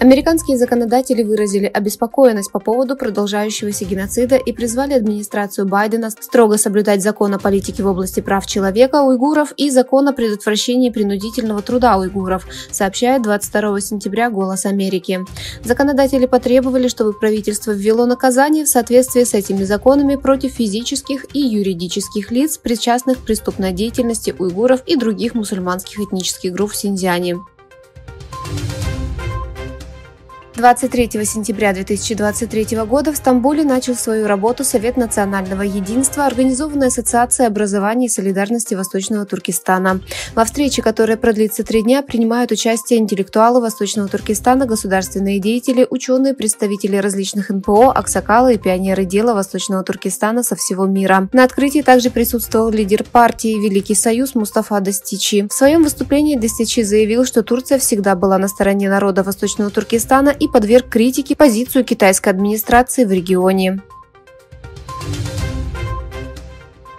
Американские законодатели выразили обеспокоенность по поводу продолжающегося геноцида и призвали администрацию Байдена строго соблюдать закон о политике в области прав человека уйгуров и закон о предотвращении принудительного труда уйгуров, сообщает 22 сентября «Голос Америки». Законодатели потребовали, чтобы правительство ввело наказание в соответствии с этими законами против физических и юридических лиц, причастных к преступной деятельности уйгуров и других мусульманских этнических групп в Синьцзяне. 23 сентября 2023 года в Стамбуле начал свою работу Совет национального единства, организованная Ассоциацией образования и солидарности Восточного Туркестана. Во встрече, которая продлится три дня, принимают участие интеллектуалы Восточного Туркестана, государственные деятели, ученые, представители различных НПО, аксакалы и пионеры дела Восточного Туркестана со всего мира. На открытии также присутствовал лидер партии Великий Союз Мустафа Достичи. В своем выступлении Достичи заявил, что Турция всегда была на стороне народа Восточного Туркестана и подверг критике позицию китайской администрации в регионе.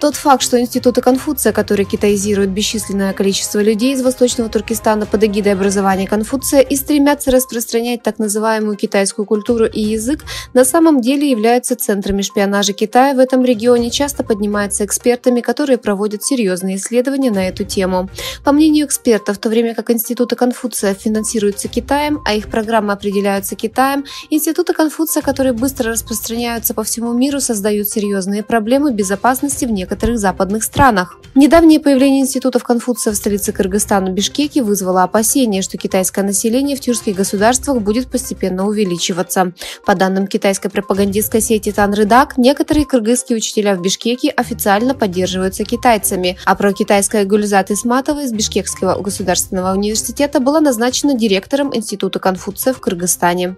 Тот факт, что институты Конфуция, которые китаизируют бесчисленное количество людей из Восточного Туркестана под эгидой образования Конфуция и стремятся распространять так называемую китайскую культуру и язык, на самом деле являются центрами шпионажа Китая в этом регионе, часто поднимается экспертами, которые проводят серьезные исследования на эту тему. По мнению экспертов, в то время как институты Конфуция финансируются Китаем, а их программы определяются Китаем, институты Конфуция, которые быстро распространяются по всему миру, создают серьезные проблемы безопасности в некоторых некоторых западных странах. Недавнее появление институтов Конфуция в столице Кыргызстана Бишкеке вызвало опасения, что китайское население в тюркских государствах будет постепенно увеличиваться. По данным китайской пропагандистской сети Танрыдак, некоторые кыргызские учителя в Бишкеке официально поддерживаются китайцами, а прокитайская Гульзат Исматова из Бишкекского государственного университета была назначена директором Института Конфуция в Кыргызстане.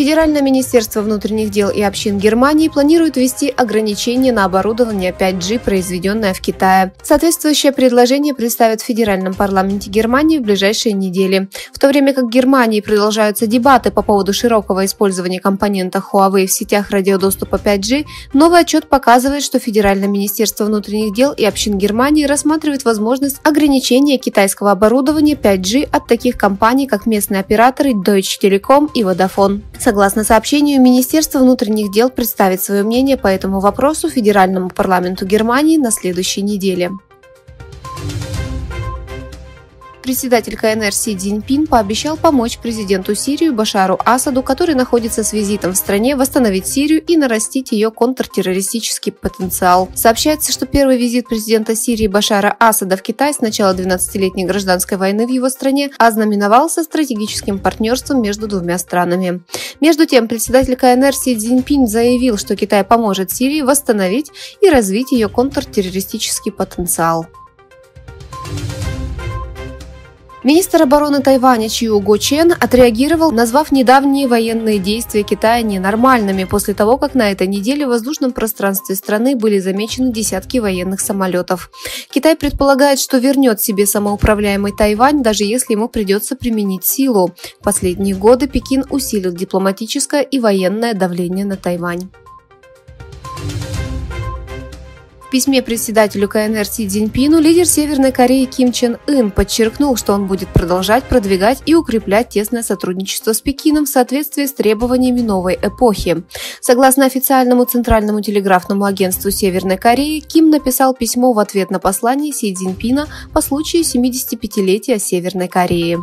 Федеральное министерство внутренних дел и общин Германии планирует ввести ограничения на оборудование 5G, произведенное в Китае. Соответствующее предложение представят в Федеральном парламенте Германии в ближайшие недели. В то время как в Германии продолжаются дебаты по поводу широкого использования компонента Huawei в сетях радиодоступа 5G, новый отчет показывает, что Федеральное министерство внутренних дел и общин Германии рассматривает возможность ограничения китайского оборудования 5G от таких компаний, как местные операторы Deutsche Telekom и Vodafone. Согласно сообщению, Министерство внутренних дел представит свое мнение по этому вопросу Федеральному парламенту Германии на следующей неделе. Председатель КНР Си Цзиньпин пообещал помочь президенту Сирии Башару Асаду, который находится с визитом в стране, восстановить Сирию и нарастить ее контртеррористический потенциал. Сообщается, что первый визит президента Сирии Башара Асада в Китай с начала 12-летней гражданской войны в его стране ознаменовался стратегическим партнерством между двумя странами. Между тем, председатель КНР Си Цзиньпин заявил, что Китай поможет Сирии восстановить и развить ее контртеррористический потенциал. Министр обороны Тайваня Чиу Го Чен отреагировал, назвав недавние военные действия Китая ненормальными после того, как на этой неделе в воздушном пространстве страны были замечены десятки военных самолетов. Китай предполагает, что вернет себе самоуправляемый Тайвань, даже если ему придется применить силу. В последние годы Пекин усилил дипломатическое и военное давление на Тайвань. В письме председателю КНР Си Цзиньпину лидер Северной Кореи Ким Чен Ын подчеркнул, что он будет продолжать продвигать и укреплять тесное сотрудничество с Пекином в соответствии с требованиями новой эпохи. Согласно официальному Центральному телеграфному агентству Северной Кореи, Ким написал письмо в ответ на послание Си Цзиньпина по случаю 75-летия Северной Кореи.